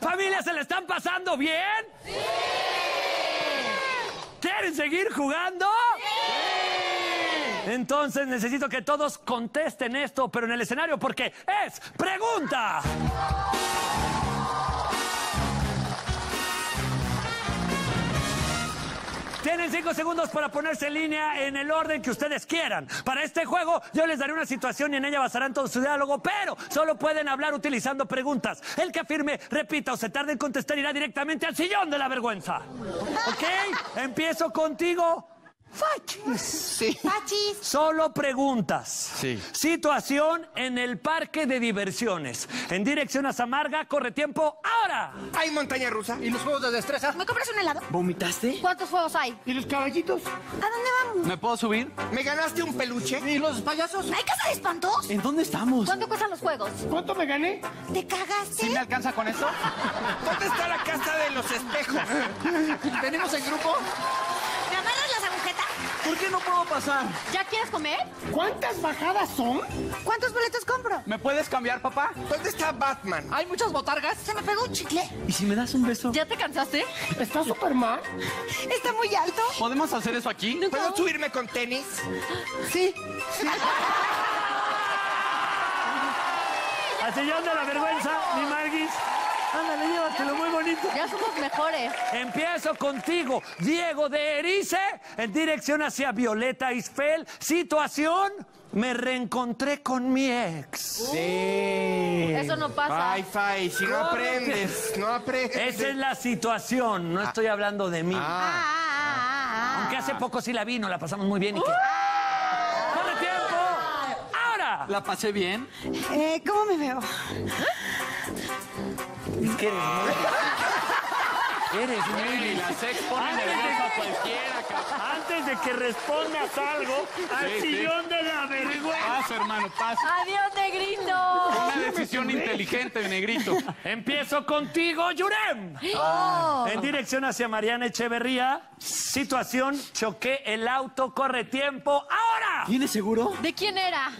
¿Familia, se le están pasando bien? ¡Sí! ¿Quieren seguir jugando? ¡Sí! Entonces necesito que todos contesten esto, pero en el escenario, porque es pregunta. Tienen cinco segundos para ponerse en línea en el orden que ustedes quieran. Para este juego, yo les daré una situación y en ella basarán todo su diálogo, pero solo pueden hablar utilizando preguntas. El que afirme, repita o se tarde en contestar irá directamente al sillón de la vergüenza. ¿Ok? Empiezo contigo. Fachis. Sí. Pachis. Solo preguntas. Sí. Situación en el parque de diversiones. En dirección a Samarga, corre tiempo ahora. ¿Hay montaña rusa? ¿Y los juegos de destreza? ¿Me compras un helado? ¿Vomitaste? ¿Cuántos juegos hay? ¿Y los caballitos? ¿A dónde vamos? ¿Me puedo subir? ¿Me ganaste un peluche? ¿Y los payasos? ¿Hay casa de espantos? ¿En dónde estamos? ¿Cuánto cuestan los juegos? ¿Cuánto me gané? ¿Te cagaste? ¿Sí me alcanza con esto? ¿Dónde está la casa de los espejos? ¿Venimos en grupo? ¿Me amarras las agujetas? ¿Por qué no puedo pasar? ¿Ya quieres comer? ¿Cuántas bajadas son? ¿Cuántos boletos compro? ¿Me puedes cambiar, papá? ¿Dónde está Batman? ¿Hay muchas botargas? Se me pegó un chicle. ¿Y si me das un beso? ¿Ya te cansaste? ¿Está Superman? ¿Está muy alto? ¿Podemos hacer eso aquí? ¿Puedo subirme con tenis? Sí. Al sillón de la vergüenza, mi Marguis. Ándale, llévatelo muy bonito. Ya somos mejores. Empiezo contigo, Diego de Erice, en dirección hacia Violeta Isfel. Situación, me reencontré con mi ex. Eso no pasa. Wi-Fi, si no aprendes, no aprendes. Esa es la situación, no estoy hablando de mí. Ah, ah, ah, ah. Aunque hace poco sí la vi, nos la pasamos muy bien y que... ¡Corre tiempo! ¡Ahora! ¿La pasé bien? Eh, ¿Cómo me veo? ¿Qué eres, muy- Eres muy... la sex pone Antes de- nerviosa a cualquiera, cabrón. Antes de que respondas algo, al Sí, sí. sillón de la vergüenza. Pasa, hermano, pasa. ¡Adiós, negrito! Una decisión inteligente, negrito. Empiezo contigo, Yurem. Oh. En dirección hacia Mariana Echeverría. Situación, choqué el auto, corre tiempo. ¡Ahora! ¿Tienes seguro? ¿De quién era?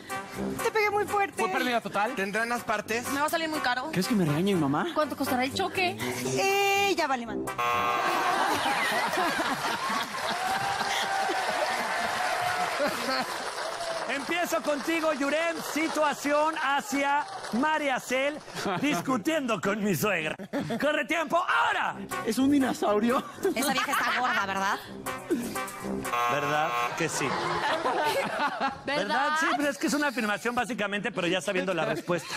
Te pegué muy fuerte. ¿Fue pérdida total? ¿Tendrán las partes? ¿Me va a salir muy caro? ¿Crees que me regaña mi mamá? ¿Cuánto costará el choque? Eh, ya vale más. Empiezo contigo, Yurem. Situación hacia María Cel, discutiendo con mi suegra. Corre tiempo. ¡Ahora! ¿Es un dinosaurio? Esa vieja está gorda, ¿verdad? ¿Verdad que sí? ¿Verdad? Sí, pero es que es una afirmación básicamente, pero ya sabiendo la respuesta.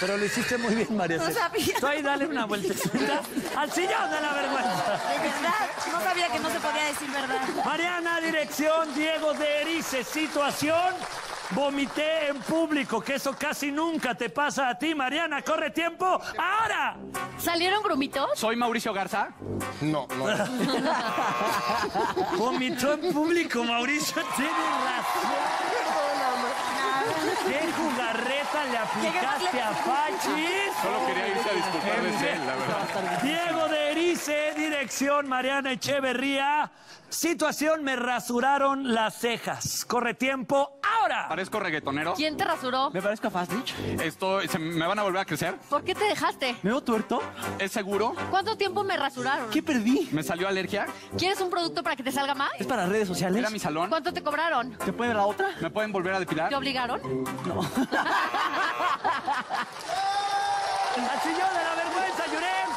Pero lo hiciste muy bien, María No sabía. Tú ahí dale una vueltecita al sillón de la vergüenza. De verdad. No sabía que no se podía decir verdad. Mariana, dirección, Diego de Erice, situación. Vomité en público, que eso casi nunca te pasa a ti, Mariana. Corre tiempo, ahora. ¿Salieron grumitos? ¿Soy Mauricio Garza? No, no. Vomitó en público, Mauricio. Tienes razón. ¿Qué jugarreta le aplicaste a Pachis? Solo quería irse a disculpar de él, la verdad. Diego de Erice, dirección Mariana Echeverría. Situación, me rasuraron las cejas. Corre tiempo, ahora. ¿Parezco reggaetonero? ¿Quién te rasuró? ¿Me parezco a Fastich? Esto, ¿se ¿Me van a volver a crecer? ¿Por qué te dejaste? ¿Me veo tuerto? ¿Es seguro? ¿Cuánto tiempo me rasuraron? ¿Qué perdí? ¿Me salió alergia? ¿Quieres un producto para que te salga más? ¿Es para redes sociales? ¿Era mi salón? ¿Cuánto te cobraron? ¿Se puede ver la otra? ¿Me pueden volver a depilar? ¿Te obligaron? Al sillón de la vergüenza, Yurem.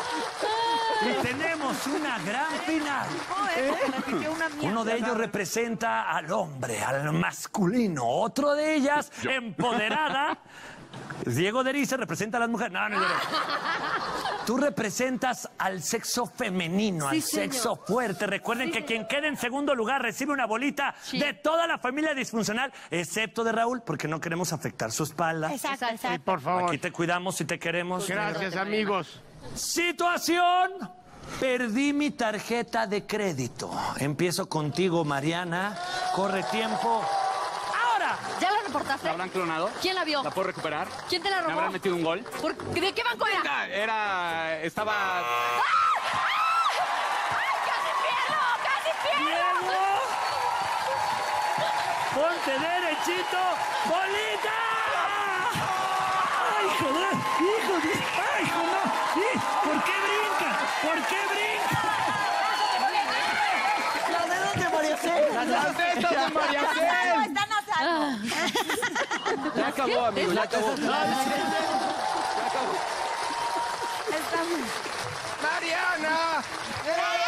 Y tenemos una gran final. Uno de ellos representa al hombre, al masculino. Otro de ellas, empoderada. Diego Derice representa a las mujeres. No, no, no. Tú representas al sexo femenino, Sí, al señor. sexo fuerte. Recuerden que quien quede en segundo lugar recibe una bolita Sí. de toda la familia disfuncional, excepto de Raúl, porque no queremos afectar su espalda. Exacto, exacto. Por favor. Aquí te cuidamos y te queremos. Gracias, amigos. Situación. Perdí mi tarjeta de crédito. Empiezo contigo, Mariana. Corre tiempo. ¿Ya la reportaste? ¿La habrán clonado? ¿Quién la vio? ¿La puedo recuperar? ¿Quién te la robó? ¿Me habrán metido un gol? ¿Por... ¿De qué banco era? Era... estaba... ¡Ah! ¡Ay, casi pierdo! ¡Casi pierdo! ¡Diego! ¡Ponte derechito! ¡Bolita! ¡Ay, joder! ¡Hijo de... ¡Ay, joder! ¿Por qué brinca? ¿Por qué brinca? ¡Las dedos de María Las dedos de María ya acabó, amigo, ya acabó. ¡Mariana! ¡Gracias!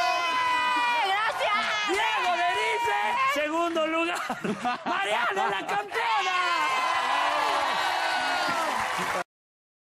Diego Berice, segundo lugar. Mariana, la campeona.